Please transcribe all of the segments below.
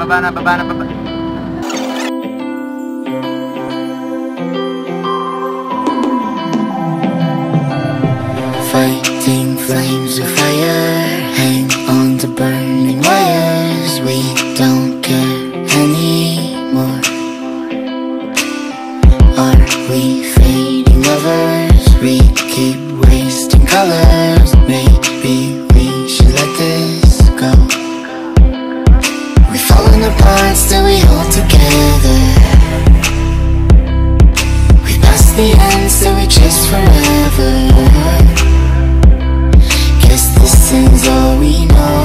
babana, babana, babana. Fighting flames of fire Hang on to burning wires We don't care anymore Are we fading lovers? We keep wasting colors Make The answer, which is forever. Guess this is all we know.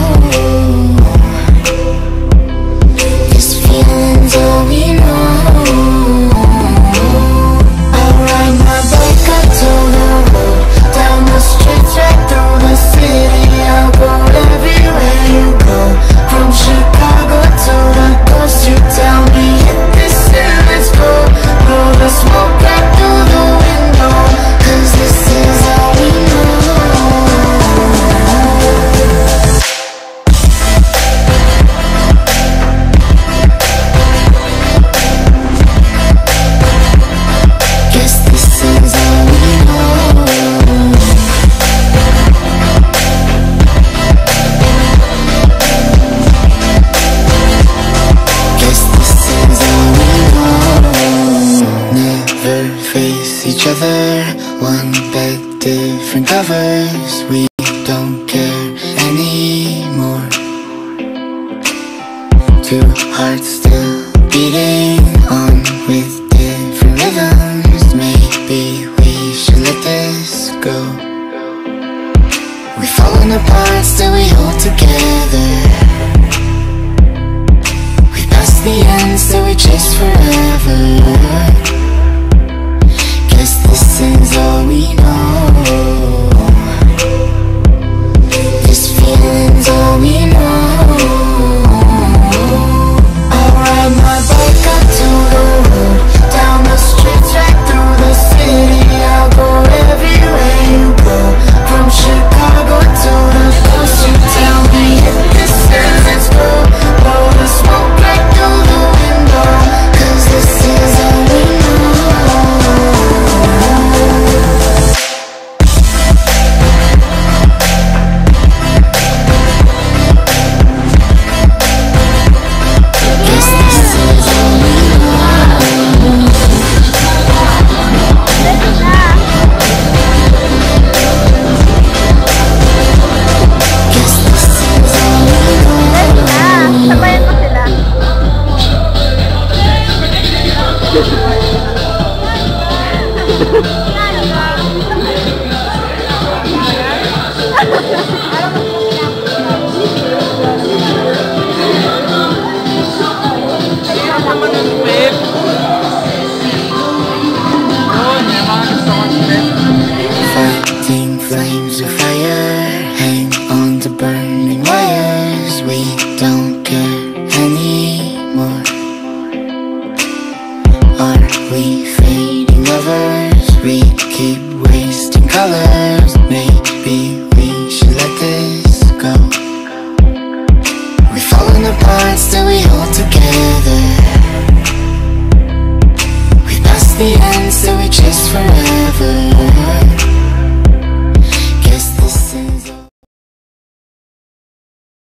face each other. One bed, different covers. We don't care anymore. Two hearts still beating on with different rhythms. Maybe we should let this go. We've fallen apart, still we hold together. We pass the end, so we chase forever. 那生的忙碌为了 We keep wasting colors. Maybe we should let this go. We're falling apart, still we hold together.